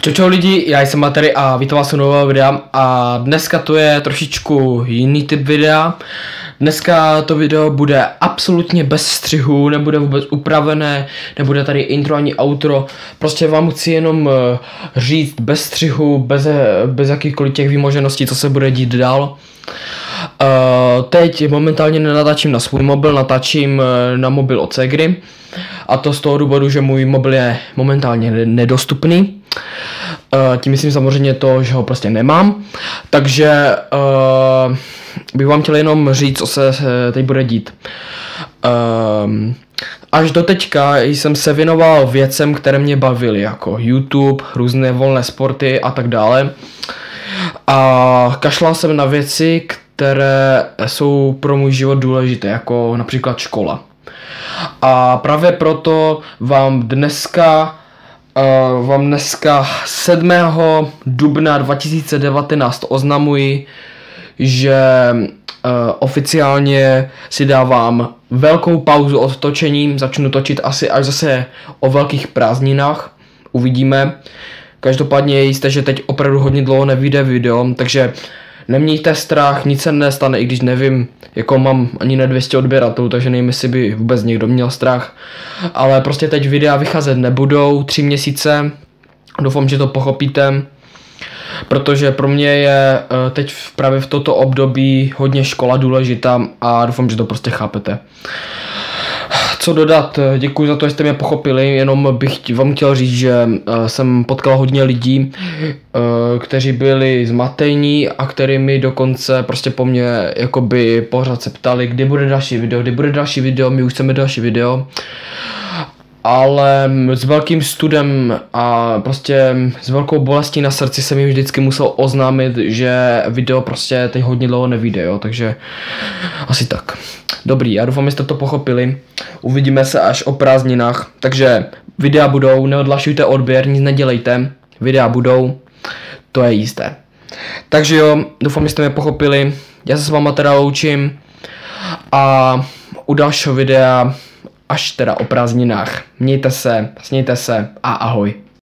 Čau čau lidi, já jsem Matery a vítám vás u nového videa a dneska to je trošičku jiný typ videa. Dneska to video bude absolutně bez střihu, nebude vůbec upravené, nebude tady intro ani outro, prostě vám chci jenom eh, říct bez střihu, bez, bez jakýchkoliv těch výmožeností, co se bude dít dál. Uh, teď momentálně nenatáčím na svůj mobil, natáčím uh, na mobil od Segry. A to z toho důvodu, že můj mobil je momentálně nedostupný. Uh, tím myslím samozřejmě to, že ho prostě nemám. Takže bych vám chtěl jenom říct, co se teď bude dít. Uh, až do teďka jsem se věnoval věcem, které mě bavily, jako YouTube, různé volné sporty a tak dále. A kašlal jsem na věci, které jsou pro můj život důležité, jako například škola. A právě proto vám dneska uh, vám dneska 7. dubna 2019 oznamuji, že uh, oficiálně si dávám velkou pauzu od točení, začnu točit asi až zase o velkých prázdninách, uvidíme. Každopádně je jisté, že teď opravdu hodně dlouho nevyjde video, takže nemějte strach, nic se nestane, i když nevím, jako mám ani na 200 odběratelů, takže nevím, jestli by vůbec někdo měl strach. Ale prostě teď videa vycházet nebudou, tři měsíce, doufám, že to pochopíte, protože pro mě je eh, teď právě v toto období hodně škola důležitá a doufám, že to prostě chápete co dodat. Děkuji za to, že jste mě pochopili, jenom bych vám chtěl říct, že eh, jsem potkal hodně lidí, eh, kteří byli zmatení a kteří mi dokonce prostě po mně jakoby pořád se ptali, kdy bude další video, kdy bude další video, my už chceme další video. Ale s velkým studem a prostě s velkou bolestí na srdci jsem jim vždycky musel oznámit, že video prostě teď hodně dlouho nevíde, jo, takže asi tak. Dobrý, já doufám, že jste to pochopili. Uvidíme se až o prázdninách, takže videa budou, neodlašujte odběr, nic nedělejte, videa budou, to je jisté. Takže jo, doufám, že jste mě pochopili, já se s váma teda loučím a u dalšího videa až teda o prázdninách. Mějte se, smějte se a ahoj.